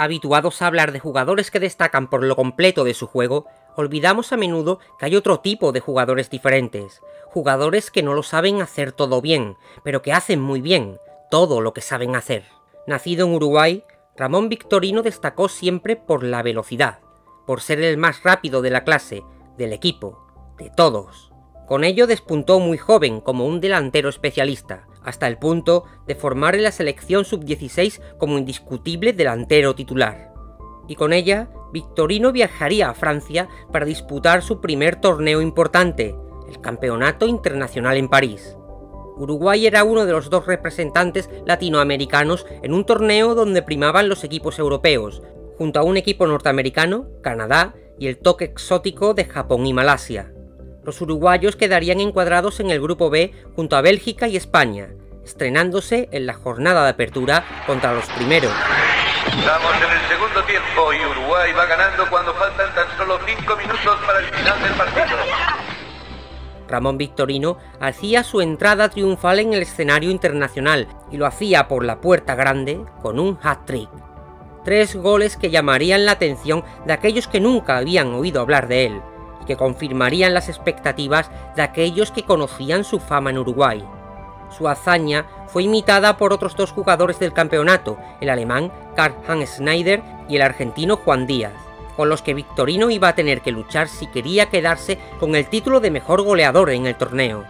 Habituados a hablar de jugadores que destacan por lo completo de su juego, olvidamos a menudo que hay otro tipo de jugadores diferentes, jugadores que no lo saben hacer todo bien, pero que hacen muy bien todo lo que saben hacer. Nacido en Uruguay, Ramón Victorino destacó siempre por la velocidad, por ser el más rápido de la clase, del equipo, de todos. Con ello despuntó muy joven como un delantero especialista, hasta el punto de formar en la selección sub-16 como indiscutible delantero titular. Y con ella, Victorino viajaría a Francia para disputar su primer torneo importante, el Campeonato Internacional en París. Uruguay era uno de los dos representantes latinoamericanos en un torneo donde primaban los equipos europeos, junto a un equipo norteamericano, Canadá y el toque exótico de Japón y Malasia. Los uruguayos quedarían encuadrados en el grupo B junto a Bélgica y España, estrenándose en la jornada de apertura contra los primeros. Estamos en el segundo tiempo y Uruguay va ganando cuando faltan tan solo 5 minutos para el final del partido. Ramón Victorino hacía su entrada triunfal en el escenario internacional y lo hacía por la puerta grande con un hat-trick. Tres goles que llamarían la atención de aquellos que nunca habían oído hablar de él que confirmarían las expectativas de aquellos que conocían su fama en Uruguay. Su hazaña fue imitada por otros dos jugadores del campeonato, el alemán Karl-Heinz Schneider y el argentino Juan Díaz, con los que Victorino iba a tener que luchar si quería quedarse con el título de mejor goleador en el torneo.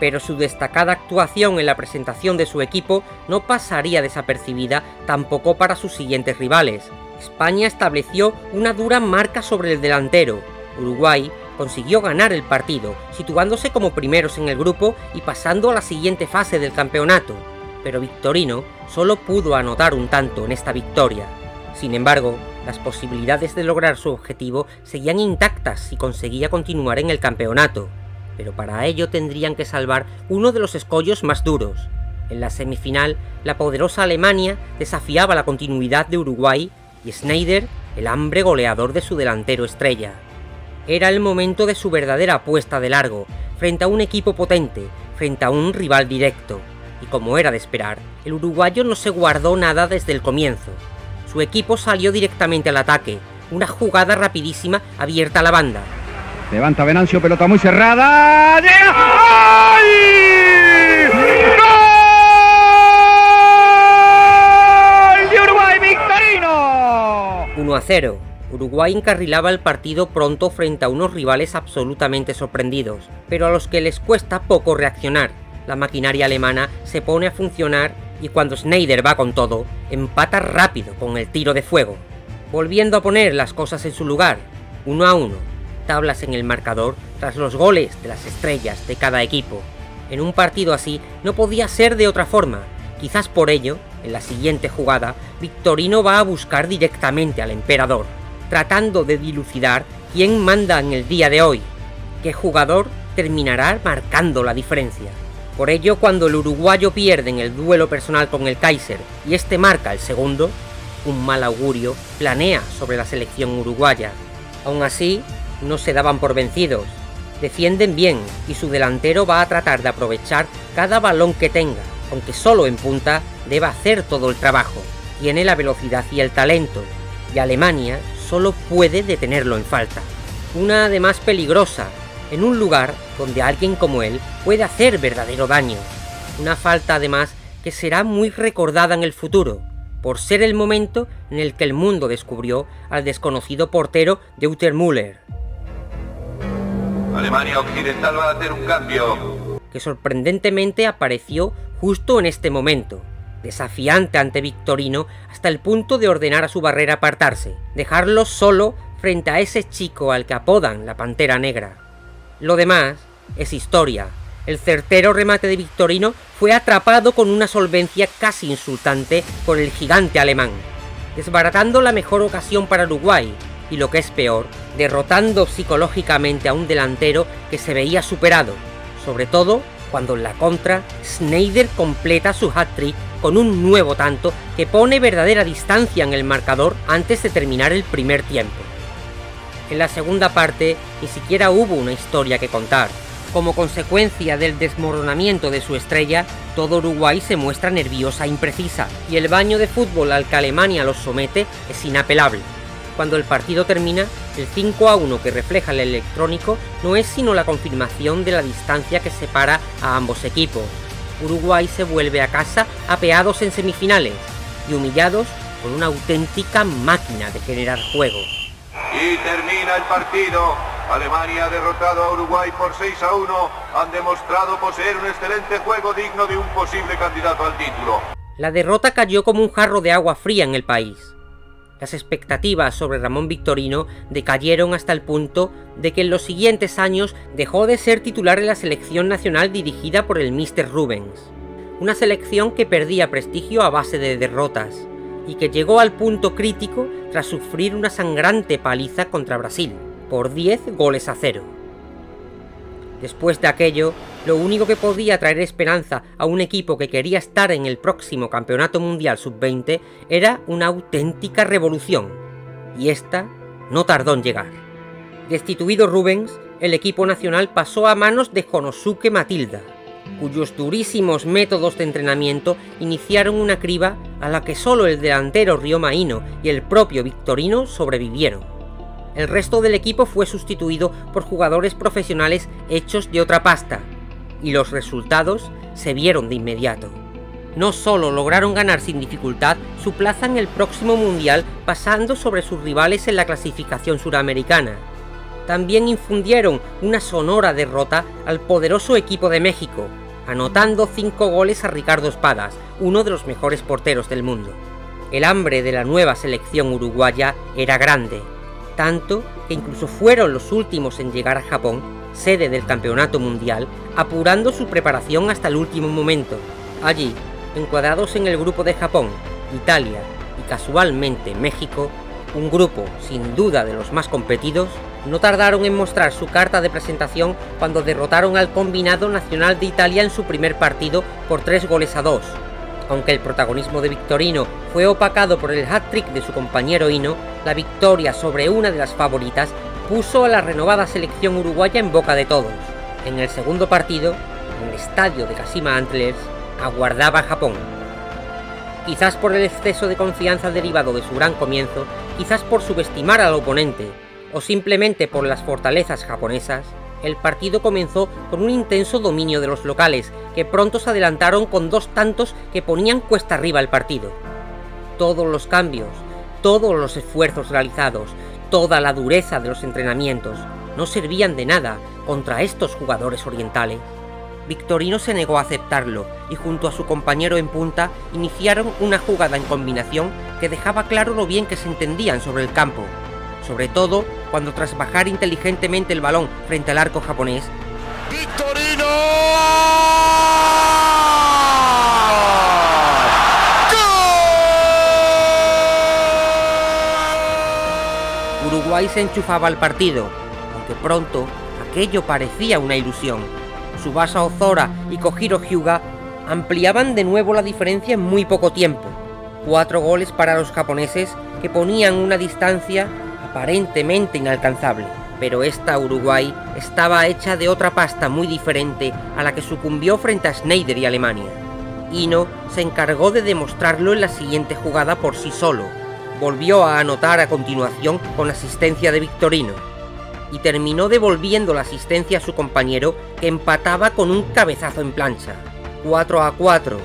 Pero su destacada actuación en la presentación de su equipo no pasaría desapercibida tampoco para sus siguientes rivales. España estableció una dura marca sobre el delantero. Uruguay consiguió ganar el partido, situándose como primeros en el grupo y pasando a la siguiente fase del campeonato. Pero Victorino solo pudo anotar un tanto en esta victoria. Sin embargo, las posibilidades de lograr su objetivo seguían intactas si conseguía continuar en el campeonato, pero para ello tendrían que salvar uno de los escollos más duros. En la semifinal, la poderosa Alemania desafiaba la continuidad de Uruguay y Schneider, el hambre goleador de su delantero estrella. Era el momento de su verdadera apuesta de largo, frente a un equipo potente, frente a un rival directo. Y como era de esperar, el uruguayo no se guardó nada desde el comienzo. Su equipo salió directamente al ataque, una jugada rapidísima abierta a la banda. Levanta Venancio, pelota muy cerrada. ¡Llega! ¡Ay! ¡Gol! ¡De Uruguay Victorino! 1 a 0. Uruguay encarrilaba el partido pronto frente a unos rivales absolutamente sorprendidos, pero a los que les cuesta poco reaccionar. La maquinaria alemana se pone a funcionar y cuando Schneider va con todo, empata rápido con el tiro de fuego, volviendo a poner las cosas en su lugar, uno a uno, tablas en el marcador tras los goles de las estrellas de cada equipo. En un partido así no podía ser de otra forma, quizás por ello, en la siguiente jugada, Victorino va a buscar directamente al emperador tratando de dilucidar quién manda en el día de hoy, qué jugador terminará marcando la diferencia. Por ello, cuando el uruguayo pierde en el duelo personal con el Kaiser y este marca el segundo, un mal augurio planea sobre la selección uruguaya. Aún así, no se daban por vencidos. Defienden bien y su delantero va a tratar de aprovechar cada balón que tenga, aunque solo en punta deba hacer todo el trabajo. Tiene la velocidad y el talento, y Alemania solo puede detenerlo en falta. Una además peligrosa, en un lugar donde alguien como él puede hacer verdadero daño. Una falta además que será muy recordada en el futuro, por ser el momento en el que el mundo descubrió al desconocido portero Deuter Müller. Alemania Occidental va a hacer un cambio. Que sorprendentemente apareció justo en este momento, desafiante ante Victorino hasta el punto de ordenar a su barrera apartarse, dejarlo solo frente a ese chico al que apodan la Pantera Negra. Lo demás es historia. El certero remate de Victorino fue atrapado con una solvencia casi insultante por el gigante alemán, desbaratando la mejor ocasión para Uruguay y lo que es peor, derrotando psicológicamente a un delantero que se veía superado, sobre todo cuando en la contra Schneider completa su hat-trick con un nuevo tanto que pone verdadera distancia en el marcador antes de terminar el primer tiempo. En la segunda parte ni siquiera hubo una historia que contar. Como consecuencia del desmoronamiento de su estrella, todo Uruguay se muestra nerviosa e imprecisa, y el baño de fútbol al que Alemania los somete es inapelable. Cuando el partido termina, el 5 a 1 que refleja el electrónico no es sino la confirmación de la distancia que separa a ambos equipos. Uruguay se vuelve a casa apeados en semifinales y humillados por una auténtica máquina de generar juego. Y termina el partido. Alemania ha derrotado a Uruguay por 6 a 1. Han demostrado poseer un excelente juego digno de un posible candidato al título. La derrota cayó como un jarro de agua fría en el país. Las expectativas sobre Ramón Victorino decayeron hasta el punto de que en los siguientes años dejó de ser titular en la selección nacional dirigida por el Mr. Rubens. Una selección que perdía prestigio a base de derrotas y que llegó al punto crítico tras sufrir una sangrante paliza contra Brasil, por 10 goles a cero. Después de aquello, lo único que podía traer esperanza a un equipo que quería estar en el próximo Campeonato Mundial Sub-20 era una auténtica revolución, y esta no tardó en llegar. Destituido Rubens, el equipo nacional pasó a manos de Jonosuke Matilda, cuyos durísimos métodos de entrenamiento iniciaron una criba a la que solo el delantero Riomaino y el propio Victorino sobrevivieron. El resto del equipo fue sustituido por jugadores profesionales hechos de otra pasta, y los resultados se vieron de inmediato. No solo lograron ganar sin dificultad su plaza en el próximo Mundial pasando sobre sus rivales en la clasificación suramericana, también infundieron una sonora derrota al poderoso equipo de México, anotando 5 goles a Ricardo Espadas, uno de los mejores porteros del mundo. El hambre de la nueva selección uruguaya era grande, tanto que incluso fueron los últimos en llegar a Japón, sede del Campeonato Mundial, apurando su preparación hasta el último momento. Allí, encuadrados en el grupo de Japón, Italia y casualmente México, un grupo sin duda de los más competidos, no tardaron en mostrar su carta de presentación cuando derrotaron al combinado nacional de Italia en su primer partido por 3 goles a 2. Aunque el protagonismo de Victorino fue opacado por el hat-trick de su compañero Hino, la victoria sobre una de las favoritas puso a la renovada selección uruguaya en boca de todos. En el segundo partido, en el estadio de Kashima Antlers, aguardaba Japón. Quizás por el exceso de confianza derivado de su gran comienzo, quizás por subestimar al oponente, o simplemente por las fortalezas japonesas, el partido comenzó con un intenso dominio de los locales, que pronto se adelantaron con dos tantos que ponían cuesta arriba el partido. Todos los cambios, todos los esfuerzos realizados, toda la dureza de los entrenamientos, no servían de nada contra estos jugadores orientales. Victorino se negó a aceptarlo y junto a su compañero en punta iniciaron una jugada en combinación que dejaba claro lo bien que se entendían sobre el campo, sobre todo cuando tras bajar inteligentemente el balón frente al arco japonés, Se enchufaba al partido, aunque pronto aquello parecía una ilusión. Subasa Ozora y Kojiro Hyuga ampliaban de nuevo la diferencia en muy poco tiempo. Cuatro goles para los japoneses que ponían una distancia aparentemente inalcanzable. Pero esta Uruguay estaba hecha de otra pasta muy diferente a la que sucumbió frente a Schneider y Alemania. Hino se encargó de demostrarlo en la siguiente jugada por sí solo. Volvió a anotar a continuación con asistencia de Victorino y terminó devolviendo la asistencia a su compañero que empataba con un cabezazo en plancha. 4 a 4.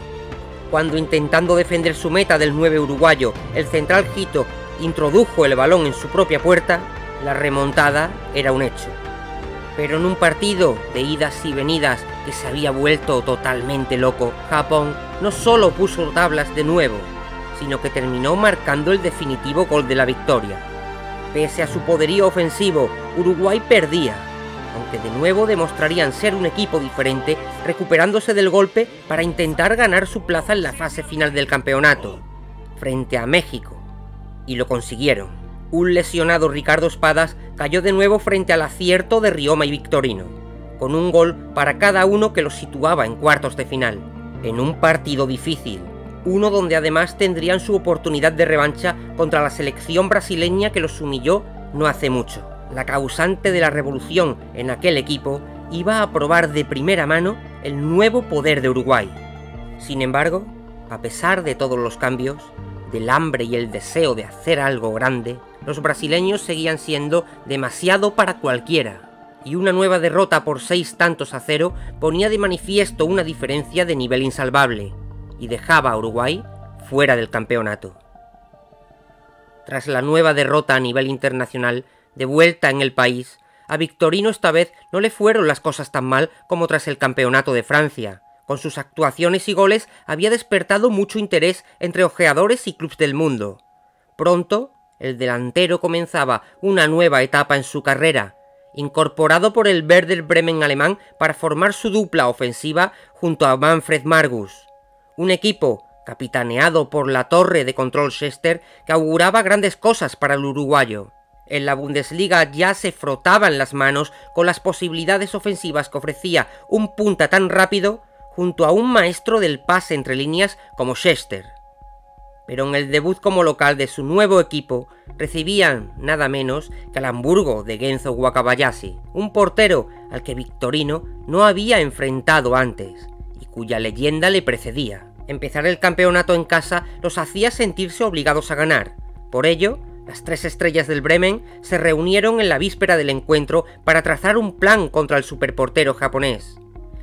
Cuando intentando defender su meta del 9 uruguayo, el central Hito introdujo el balón en su propia puerta, la remontada era un hecho. Pero en un partido de idas y venidas que se había vuelto totalmente loco, Japón no solo puso tablas de nuevo, sino que terminó marcando el definitivo gol de la victoria. Pese a su poderío ofensivo, Uruguay perdía, aunque de nuevo demostrarían ser un equipo diferente, recuperándose del golpe para intentar ganar su plaza en la fase final del campeonato, frente a México. Y lo consiguieron. Un lesionado Ricardo Espadas cayó de nuevo frente al acierto de Rioma y Victorino, con un gol para cada uno que los situaba en cuartos de final, en un partido difícil, uno donde además tendrían su oportunidad de revancha contra la selección brasileña que los humilló no hace mucho. La causante de la revolución en aquel equipo iba a probar de primera mano el nuevo poder de Uruguay. Sin embargo, a pesar de todos los cambios, del hambre y el deseo de hacer algo grande, los brasileños seguían siendo demasiado para cualquiera, y una nueva derrota por seis tantos a cero ponía de manifiesto una diferencia de nivel insalvable, y dejaba a Uruguay fuera del campeonato. Tras la nueva derrota a nivel internacional, de vuelta en el país, a Victorino esta vez no le fueron las cosas tan mal como tras el campeonato de Francia. Con sus actuaciones y goles había despertado mucho interés entre ojeadores y clubes del mundo. Pronto, el delantero comenzaba una nueva etapa en su carrera, incorporado por el Werder Bremen alemán para formar su dupla ofensiva junto a Manfred Margus, un equipo capitaneado por la torre de control Chester que auguraba grandes cosas para el uruguayo. En la Bundesliga ya se frotaban las manos con las posibilidades ofensivas que ofrecía un punta tan rápido junto a un maestro del pase entre líneas como Chester. Pero en el debut como local de su nuevo equipo recibían nada menos que al Hamburgo de Genzo Wakabayashi, un portero al que Victorino no había enfrentado antes y cuya leyenda le precedía. Empezar el campeonato en casa los hacía sentirse obligados a ganar. Por ello, las tres estrellas del Bremen se reunieron en la víspera del encuentro para trazar un plan contra el superportero japonés.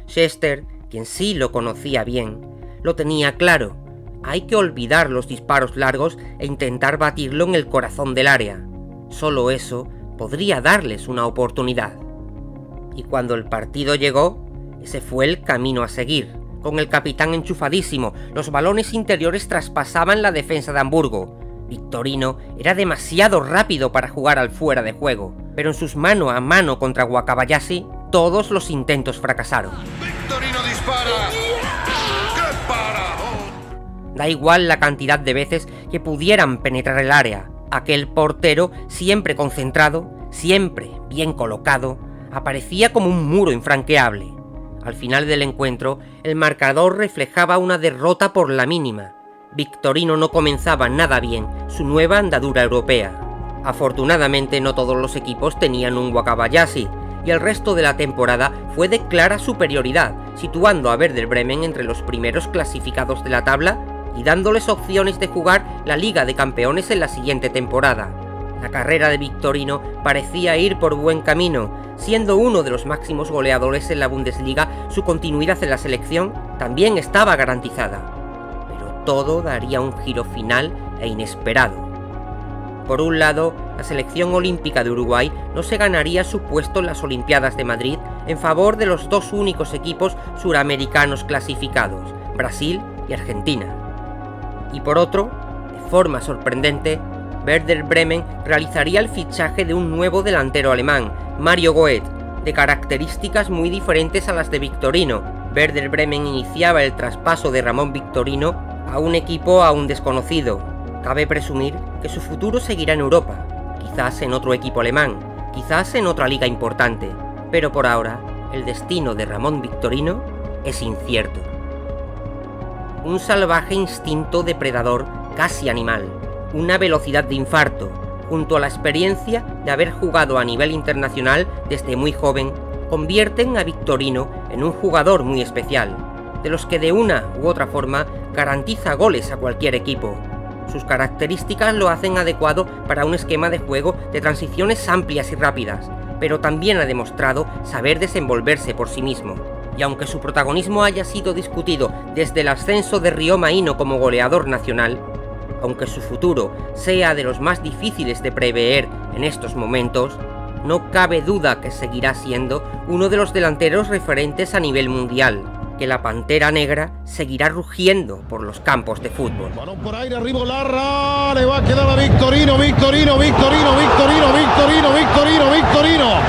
Chester, quien sí lo conocía bien, lo tenía claro. Hay que olvidar los disparos largos e intentar batirlo en el corazón del área. Solo eso podría darles una oportunidad. Y cuando el partido llegó, ese fue el camino a seguir. Con el capitán enchufadísimo, los balones interiores traspasaban la defensa de Hamburgo, Victorino era demasiado rápido para jugar al fuera de juego, pero en sus mano a mano contra Wakabayashi, todos los intentos fracasaron. Victorino dispara. Da igual la cantidad de veces que pudieran penetrar el área, aquel portero, siempre concentrado, siempre bien colocado, aparecía como un muro infranqueable. Al final del encuentro, el marcador reflejaba una derrota por la mínima, Victorino no comenzaba nada bien su nueva andadura europea. Afortunadamente no todos los equipos tenían un Wakabayashi, y el resto de la temporada fue de clara superioridad, situando a Werder Bremen entre los primeros clasificados de la tabla y dándoles opciones de jugar la Liga de Campeones en la siguiente temporada. La carrera de Victorino parecía ir por buen camino, siendo uno de los máximos goleadores en la Bundesliga, su continuidad en la selección también estaba garantizada todo daría un giro final e inesperado. Por un lado, la selección olímpica de Uruguay no se ganaría su puesto en las Olimpiadas de Madrid en favor de los dos únicos equipos suramericanos clasificados, Brasil y Argentina. Y por otro, de forma sorprendente, Werder Bremen realizaría el fichaje de un nuevo delantero alemán, Mario Goethe, de características muy diferentes a las de Victorino. Werder Bremen iniciaba el traspaso de Ramón Victorino a un equipo aún desconocido. Cabe presumir que su futuro seguirá en Europa, quizás en otro equipo alemán, quizás en otra liga importante, pero por ahora el destino de Ramón Victorino es incierto. Un salvaje instinto depredador casi animal, una velocidad de infarto, junto a la experiencia de haber jugado a nivel internacional desde muy joven, convierten a Victorino en un jugador muy especial, de los que de una u otra forma garantiza goles a cualquier equipo. Sus características lo hacen adecuado para un esquema de juego de transiciones amplias y rápidas, pero también ha demostrado saber desenvolverse por sí mismo. Y aunque su protagonismo haya sido discutido desde el ascenso de Río Maíno como goleador nacional, aunque su futuro sea de los más difíciles de prever en estos momentos, no cabe duda que seguirá siendo uno de los delanteros referentes a nivel mundial, que la pantera negra seguirá rugiendo por los campos de fútbol. Balón por aire, arriba Larra, le va a quedar a Victorino, Victorino, Victorino, Victorino, Victorino, Victorino, Victorino.